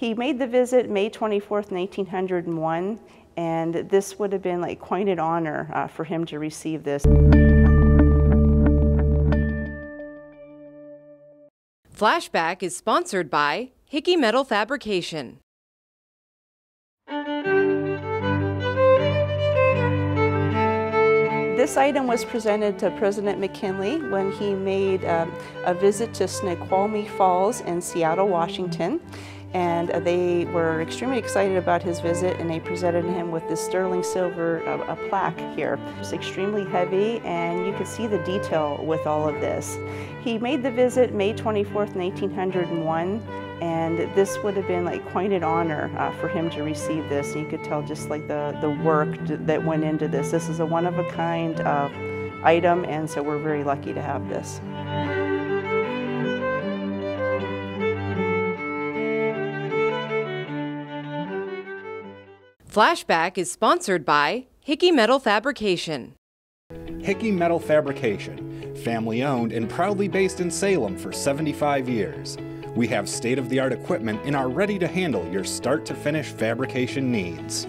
He made the visit May 24th, 1901, and this would have been like quite an honor uh, for him to receive this. Flashback is sponsored by Hickey Metal Fabrication. This item was presented to President McKinley when he made um, a visit to Snoqualmie Falls in Seattle, Washington. And they were extremely excited about his visit and they presented him with this sterling silver uh, a plaque here. It's extremely heavy and you can see the detail with all of this. He made the visit May 24th, 1901 and this would have been like quite an honor uh, for him to receive this. You could tell just like the, the work that went into this. This is a one-of-a-kind uh, item, and so we're very lucky to have this. Flashback is sponsored by Hickey Metal Fabrication. Hickey Metal Fabrication, family owned and proudly based in Salem for 75 years. We have state of the art equipment and are ready to handle your start to finish fabrication needs.